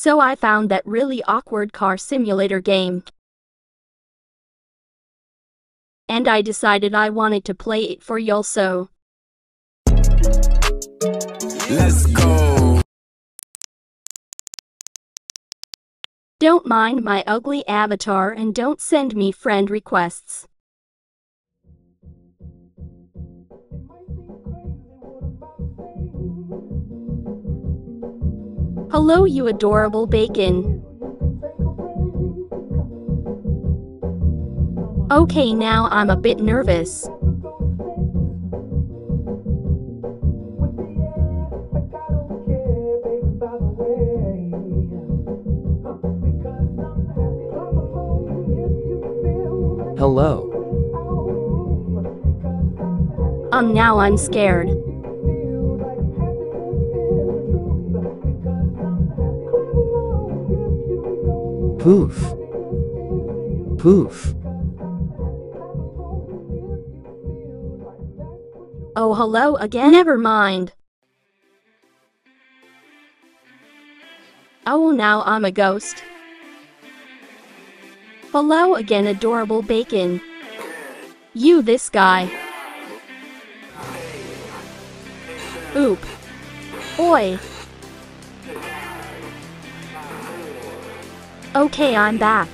So I found that really awkward car simulator game. And I decided I wanted to play it for y'all so. Let's go. Don't mind my ugly avatar and don't send me friend requests. Hello you adorable bacon. Okay now I'm a bit nervous. Hello. Um now I'm scared. Poof. Poof. Oh hello again never mind. Oh now I'm a ghost. Hello again adorable bacon. You this guy. Oop. Oi. Okay, I'm back.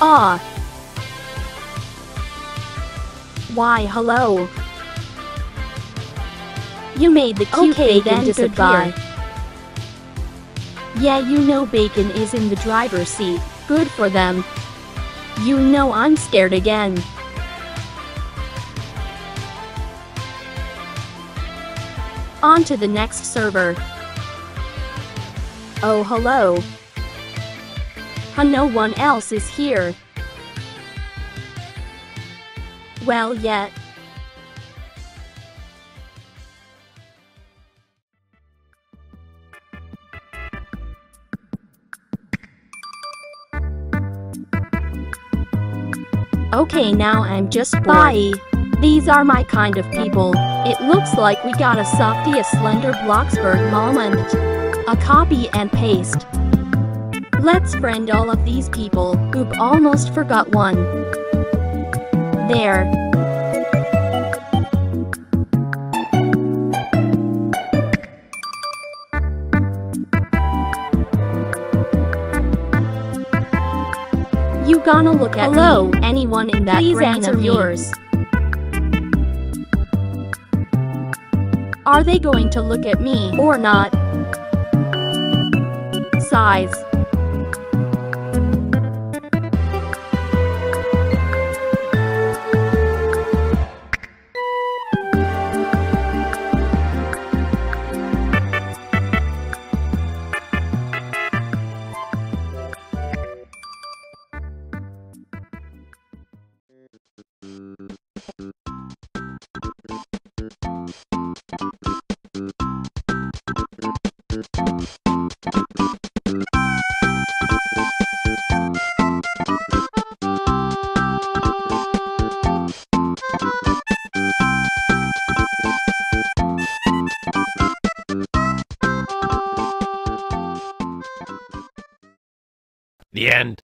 Ah. Why, hello. You made the cute Okay, bacon then, disappear. goodbye. Yeah, you know Bacon is in the driver's seat. Good for them. You know I'm scared again. On to the next server. Oh, hello. Huh, no one else is here. Well, yet. Okay, now I'm just bye. These are my kind of people. It looks like we got a softy, a slender Bloxburg moment. A copy and paste. Let's friend all of these people. Oop, almost forgot one. There. You gonna look at Hello, me. anyone in that Please brain answer of me. yours. Are they going to look at me or not? Size. The end.